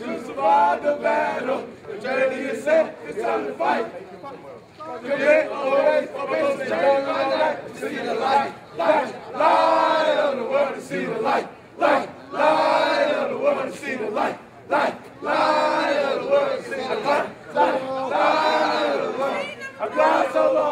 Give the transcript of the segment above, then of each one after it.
to survive the battle. The journey is set, it's time to fight. Commit always, always to turn on the light, to see the light, light, light of the world, to see the light, light, light of the world, to see the light, light, light of the world, to see the light, light, light of the world. I cried so long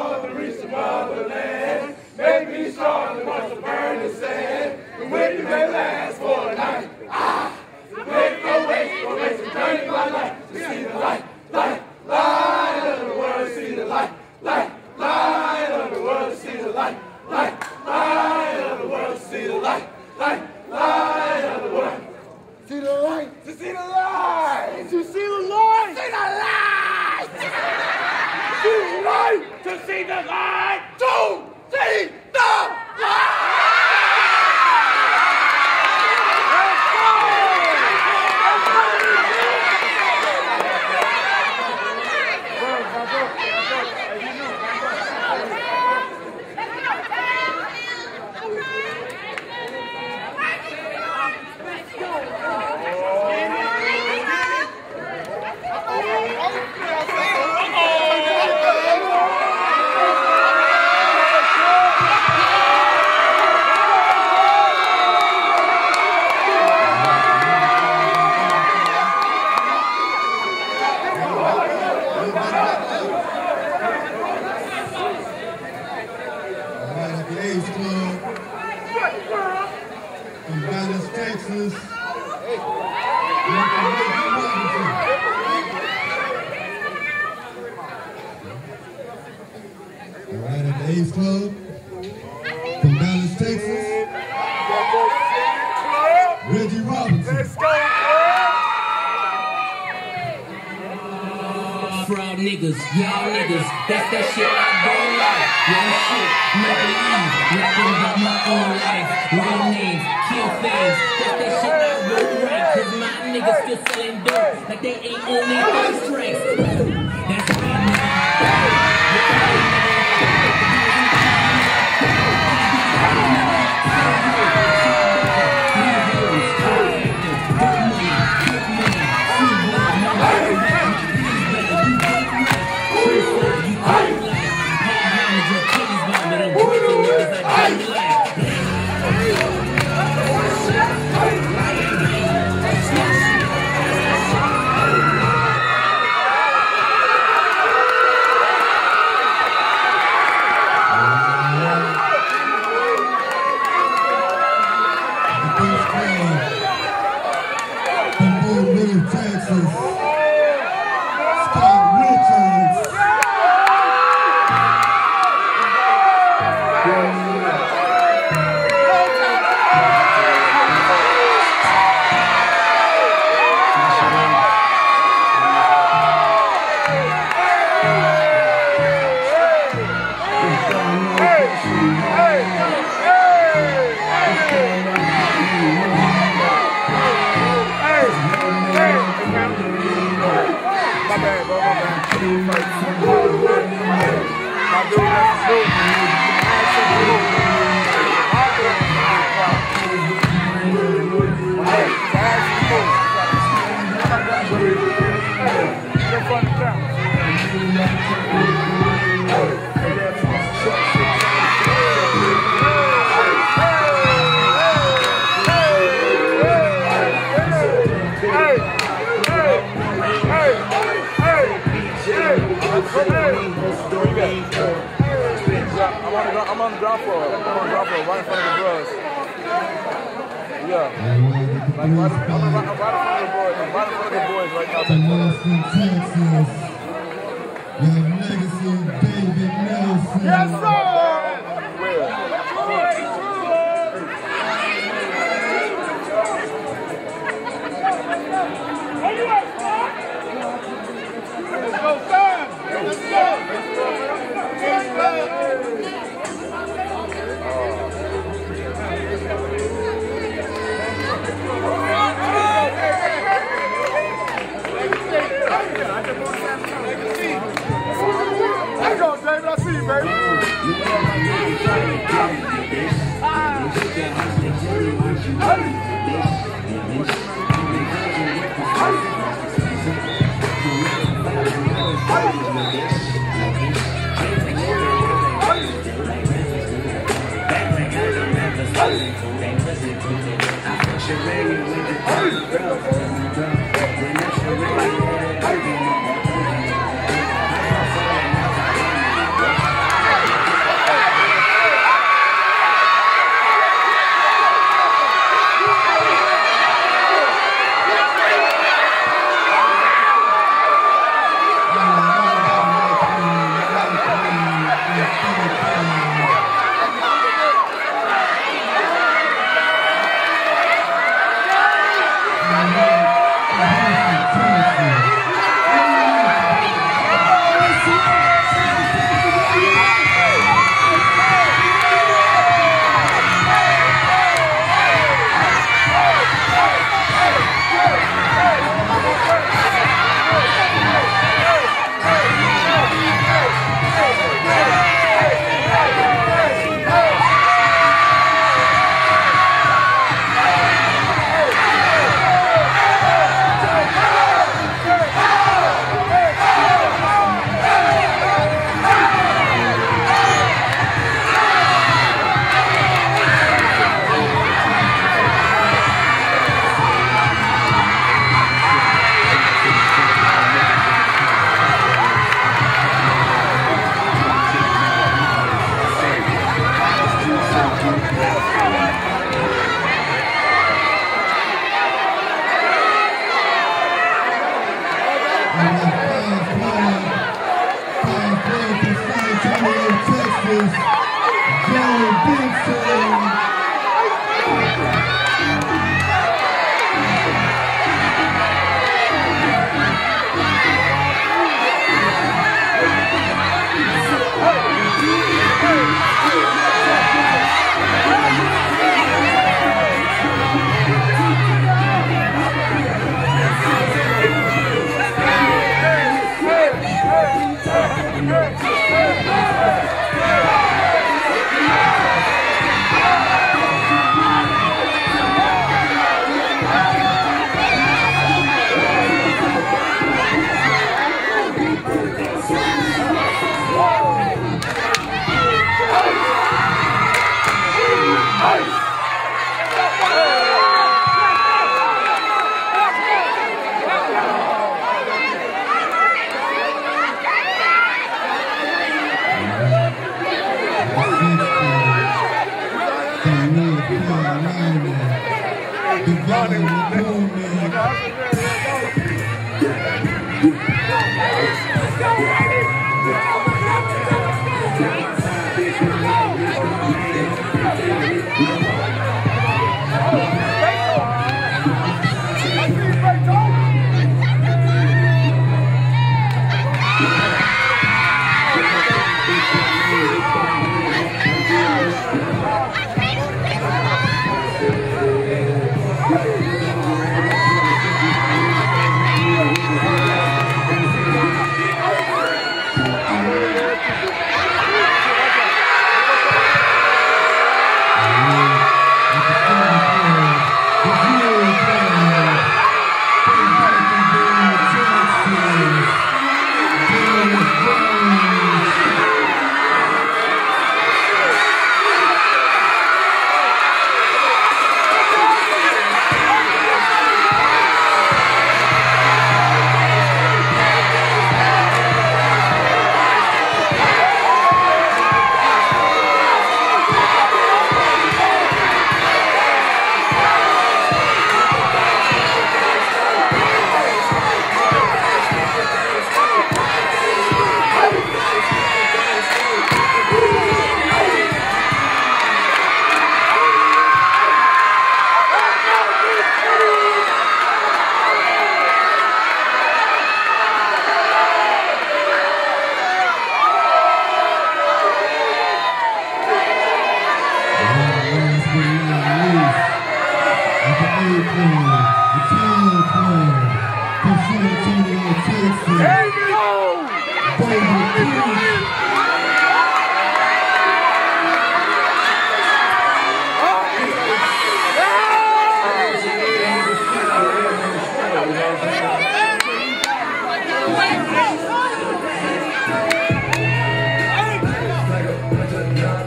niggas, y'all niggas, that's that shit I don't like. Young shit, never leave, rapping about my own life. Real names, kill fans, that's that shit I won't write. Cause my niggas still selling dope like they ain't only three strikes. That's right, The My dude, that's ground, I'm on the ground floor. I'm on the ground floor, right in front of the bros. Yeah. Like right, I'm right, right in front of the boys. I'm right in front of the boys right now. Austin, Texas. Your legacy, David Nelson. Yes, sir! There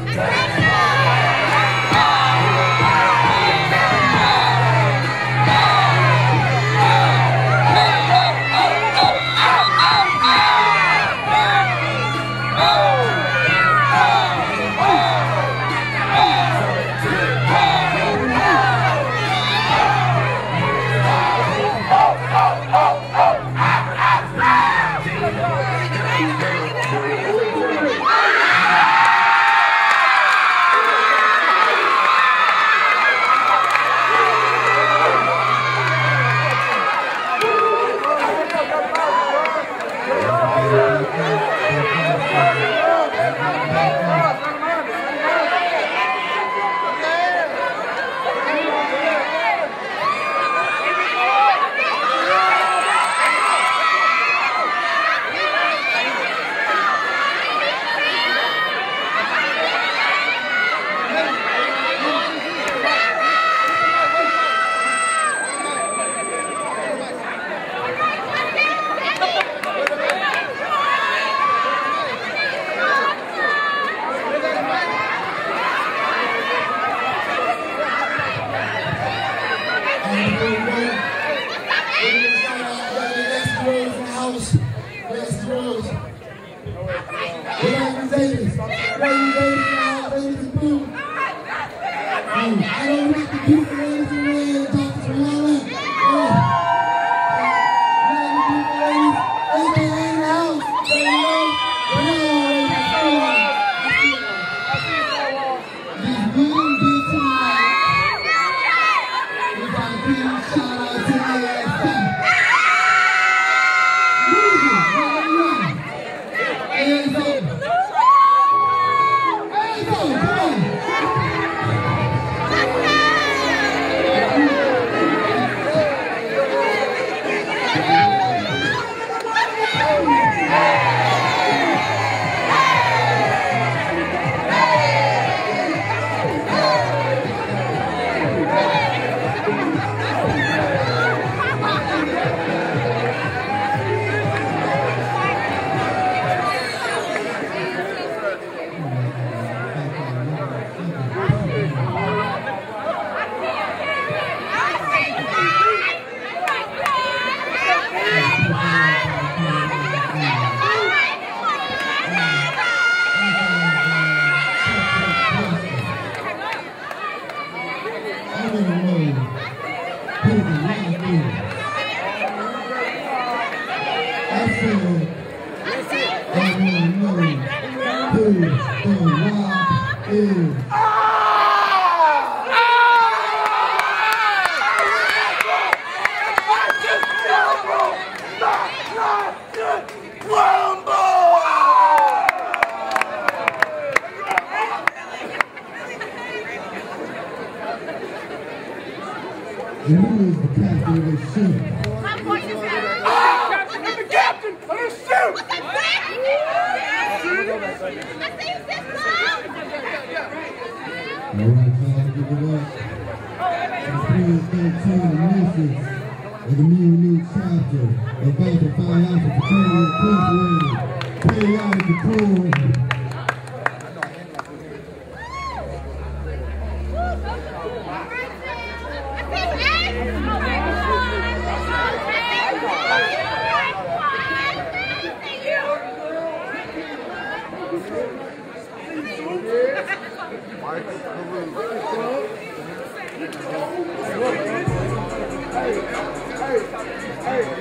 Amen. And who is the captain of the ship? I'm going to captain. I'm the captain of the ship. What's that? All right, y'all, give it up. And please don't tell the message of the Mu Nu chapter about the philosophy of the Hey.